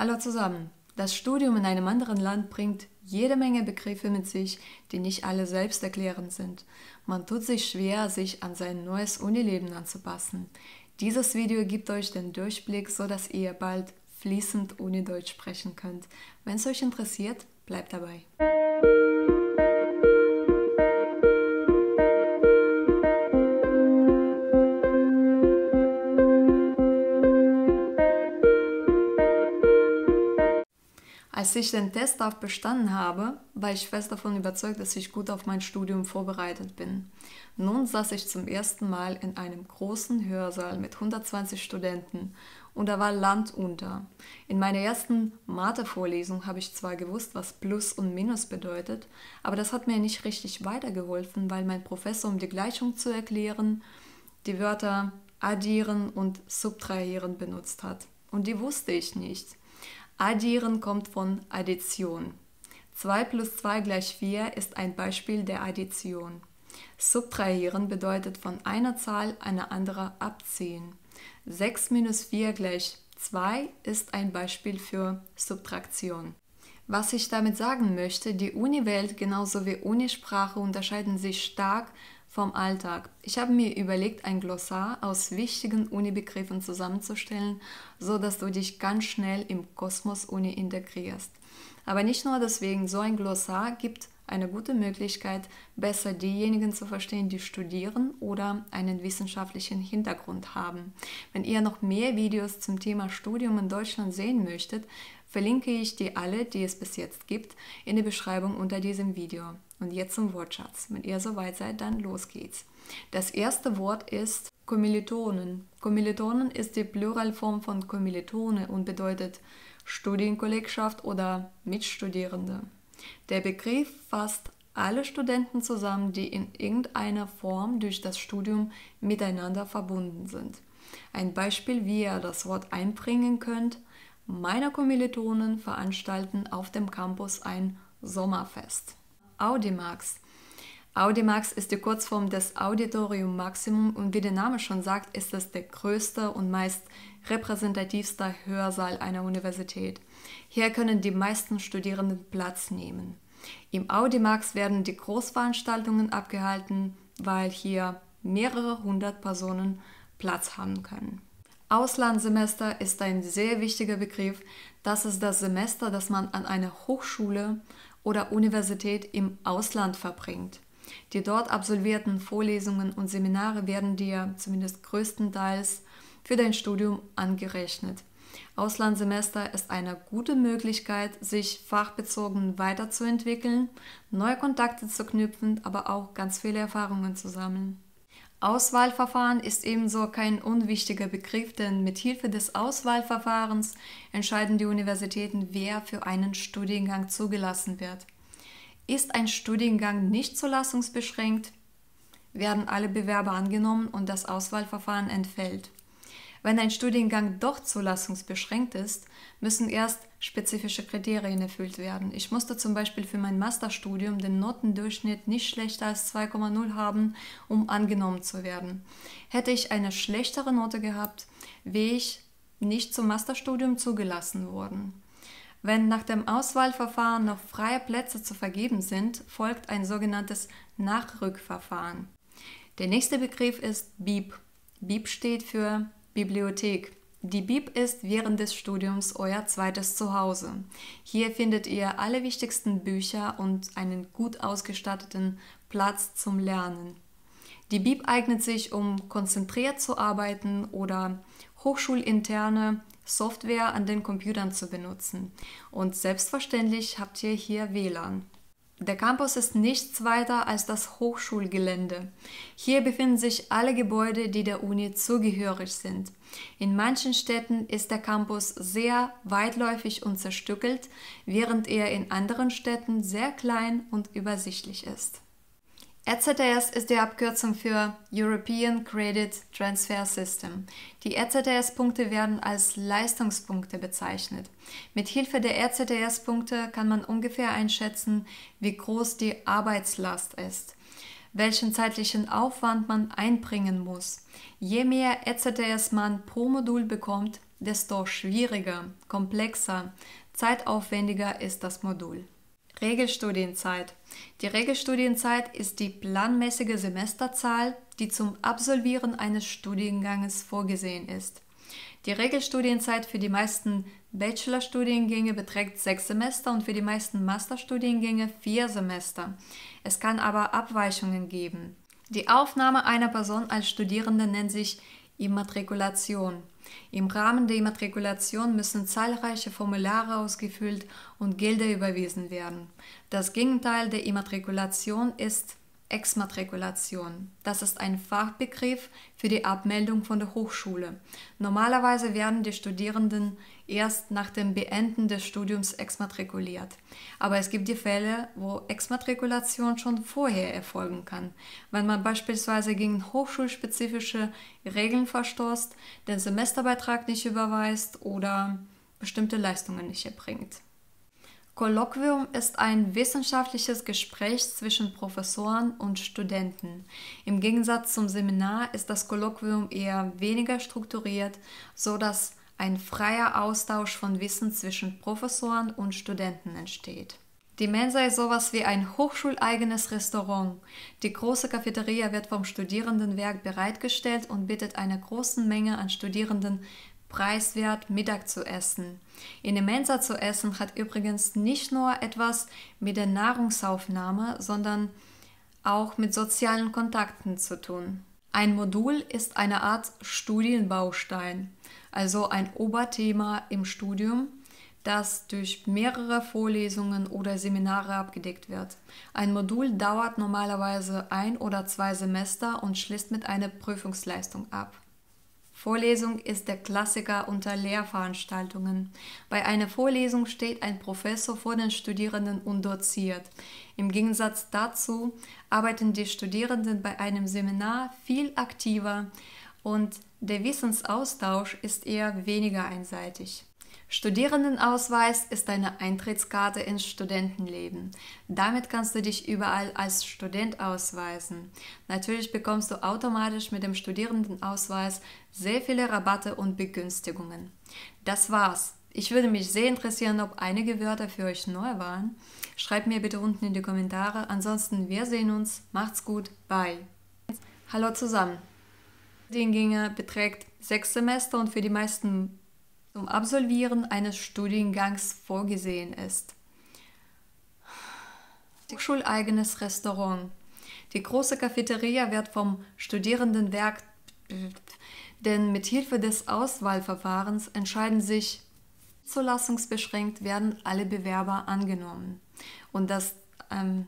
Hallo zusammen. Das Studium in einem anderen Land bringt jede Menge Begriffe mit sich, die nicht alle selbsterklärend sind. Man tut sich schwer, sich an sein neues Unileben anzupassen. Dieses Video gibt euch den Durchblick, so dass ihr bald fließend Unideutsch sprechen könnt. Wenn es euch interessiert, bleibt dabei. Als ich den Test auf bestanden habe, war ich fest davon überzeugt, dass ich gut auf mein Studium vorbereitet bin. Nun saß ich zum ersten Mal in einem großen Hörsaal mit 120 Studenten und da war Land unter. In meiner ersten Mathe-Vorlesung habe ich zwar gewusst, was Plus und Minus bedeutet, aber das hat mir nicht richtig weitergeholfen, weil mein Professor, um die Gleichung zu erklären, die Wörter addieren und subtrahieren benutzt hat. Und die wusste ich nicht. Addieren kommt von Addition. 2 plus 2 gleich 4 ist ein Beispiel der Addition. Subtrahieren bedeutet von einer Zahl eine andere abziehen. 6 minus 4 gleich 2 ist ein Beispiel für Subtraktion. Was ich damit sagen möchte, die Uni-Welt genauso wie Unisprache unterscheiden sich stark vom Alltag. Ich habe mir überlegt, ein Glossar aus wichtigen Uni-Begriffen zusammenzustellen, so dass du dich ganz schnell im Kosmos Uni integrierst. Aber nicht nur deswegen, so ein Glossar gibt eine gute Möglichkeit, besser diejenigen zu verstehen, die studieren oder einen wissenschaftlichen Hintergrund haben. Wenn ihr noch mehr Videos zum Thema Studium in Deutschland sehen möchtet, verlinke ich die alle, die es bis jetzt gibt, in der Beschreibung unter diesem Video. Und jetzt zum Wortschatz. Wenn ihr soweit seid, dann los geht's. Das erste Wort ist Kommilitonen. Kommilitonen ist die Pluralform von Kommilitone und bedeutet Studienkollegschaft oder Mitstudierende. Der Begriff fasst alle Studenten zusammen, die in irgendeiner Form durch das Studium miteinander verbunden sind. Ein Beispiel, wie ihr das Wort einbringen könnt, meine Kommilitonen veranstalten auf dem Campus ein Sommerfest. Audimax. Audimax ist die Kurzform des Auditorium Maximum und wie der Name schon sagt, ist es der größte und meist repräsentativste Hörsaal einer Universität. Hier können die meisten Studierenden Platz nehmen. Im Audimax werden die Großveranstaltungen abgehalten, weil hier mehrere hundert Personen Platz haben können. Auslandssemester ist ein sehr wichtiger Begriff. Das ist das Semester, das man an einer Hochschule oder Universität im Ausland verbringt. Die dort absolvierten Vorlesungen und Seminare werden dir zumindest größtenteils für dein Studium angerechnet. Auslandssemester ist eine gute Möglichkeit, sich fachbezogen weiterzuentwickeln, neue Kontakte zu knüpfen, aber auch ganz viele Erfahrungen zu sammeln. Auswahlverfahren ist ebenso kein unwichtiger Begriff, denn mit Hilfe des Auswahlverfahrens entscheiden die Universitäten, wer für einen Studiengang zugelassen wird. Ist ein Studiengang nicht zulassungsbeschränkt, werden alle Bewerber angenommen und das Auswahlverfahren entfällt. Wenn ein Studiengang doch zulassungsbeschränkt ist, müssen erst spezifische Kriterien erfüllt werden. Ich musste zum Beispiel für mein Masterstudium den Notendurchschnitt nicht schlechter als 2,0 haben, um angenommen zu werden. Hätte ich eine schlechtere Note gehabt, wäre ich nicht zum Masterstudium zugelassen worden. Wenn nach dem Auswahlverfahren noch freie Plätze zu vergeben sind, folgt ein sogenanntes Nachrückverfahren. Der nächste Begriff ist BIP. BIP steht für Bibliothek. Die Bib ist während des Studiums euer zweites Zuhause. Hier findet ihr alle wichtigsten Bücher und einen gut ausgestatteten Platz zum Lernen. Die Bib eignet sich, um konzentriert zu arbeiten oder hochschulinterne Software an den Computern zu benutzen. Und selbstverständlich habt ihr hier WLAN. Der Campus ist nichts weiter als das Hochschulgelände. Hier befinden sich alle Gebäude, die der Uni zugehörig sind. In manchen Städten ist der Campus sehr weitläufig und zerstückelt, während er in anderen Städten sehr klein und übersichtlich ist. ECTS ist die Abkürzung für European Credit Transfer System. Die ECTS-Punkte werden als Leistungspunkte bezeichnet. Mit Hilfe der ECTS-Punkte kann man ungefähr einschätzen, wie groß die Arbeitslast ist, welchen zeitlichen Aufwand man einbringen muss. Je mehr ECTS man pro Modul bekommt, desto schwieriger, komplexer, zeitaufwendiger ist das Modul. Regelstudienzeit. Die Regelstudienzeit ist die planmäßige Semesterzahl, die zum Absolvieren eines Studienganges vorgesehen ist. Die Regelstudienzeit für die meisten Bachelorstudiengänge beträgt sechs Semester und für die meisten Masterstudiengänge vier Semester. Es kann aber Abweichungen geben. Die Aufnahme einer Person als Studierende nennt sich Immatrikulation. Im Rahmen der Immatrikulation müssen zahlreiche Formulare ausgefüllt und Gelder überwiesen werden. Das Gegenteil der Immatrikulation ist Exmatrikulation. Das ist ein Fachbegriff für die Abmeldung von der Hochschule. Normalerweise werden die Studierenden erst nach dem Beenden des Studiums exmatrikuliert. Aber es gibt die Fälle, wo Exmatrikulation schon vorher erfolgen kann, wenn man beispielsweise gegen hochschulspezifische Regeln verstoßt, den Semesterbeitrag nicht überweist oder bestimmte Leistungen nicht erbringt. Kolloquium ist ein wissenschaftliches Gespräch zwischen Professoren und Studenten. Im Gegensatz zum Seminar ist das Kolloquium eher weniger strukturiert, so dass ein freier Austausch von Wissen zwischen Professoren und Studenten entsteht. Die Mensa ist sowas wie ein hochschuleigenes Restaurant. Die große Cafeteria wird vom Studierendenwerk bereitgestellt und bietet einer großen Menge an Studierenden preiswert Mittag zu essen. In der Mensa zu essen hat übrigens nicht nur etwas mit der Nahrungsaufnahme, sondern auch mit sozialen Kontakten zu tun. Ein Modul ist eine Art Studienbaustein, also ein Oberthema im Studium, das durch mehrere Vorlesungen oder Seminare abgedeckt wird. Ein Modul dauert normalerweise ein oder zwei Semester und schließt mit einer Prüfungsleistung ab. Vorlesung ist der Klassiker unter Lehrveranstaltungen. Bei einer Vorlesung steht ein Professor vor den Studierenden und doziert. Im Gegensatz dazu arbeiten die Studierenden bei einem Seminar viel aktiver und der Wissensaustausch ist eher weniger einseitig. Studierendenausweis ist eine Eintrittskarte ins Studentenleben. Damit kannst du dich überall als Student ausweisen. Natürlich bekommst du automatisch mit dem Studierendenausweis sehr viele Rabatte und Begünstigungen. Das war's. Ich würde mich sehr interessieren, ob einige Wörter für euch neu waren. Schreibt mir bitte unten in die Kommentare. Ansonsten, wir sehen uns. Macht's gut. Bye. Hallo zusammen. Den Ginge beträgt sechs Semester und für die meisten zum Absolvieren eines Studiengangs vorgesehen ist. Hochschuleigenes Restaurant. Die große Cafeteria wird vom Studierendenwerk, denn mit Hilfe des Auswahlverfahrens entscheiden sich zulassungsbeschränkt werden alle Bewerber angenommen. Und das ähm,